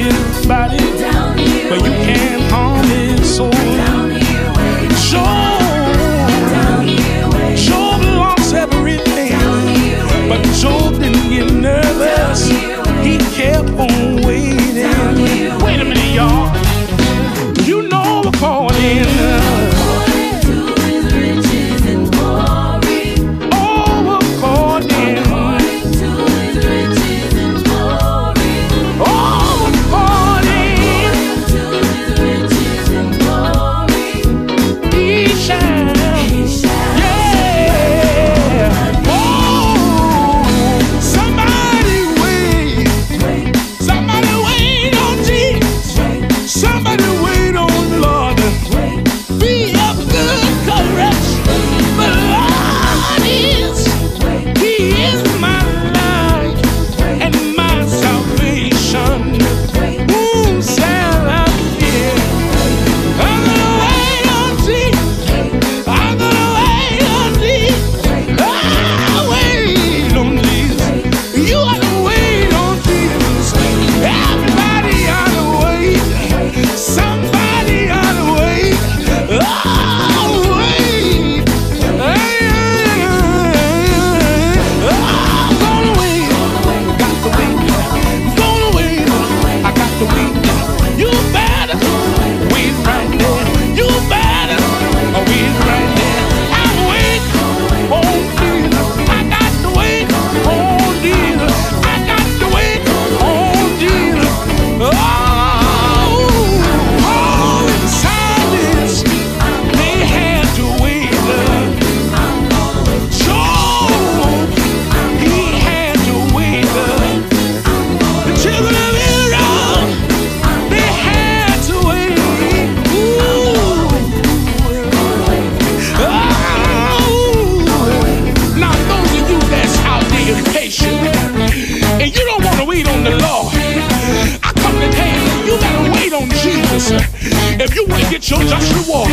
you. 成长是我。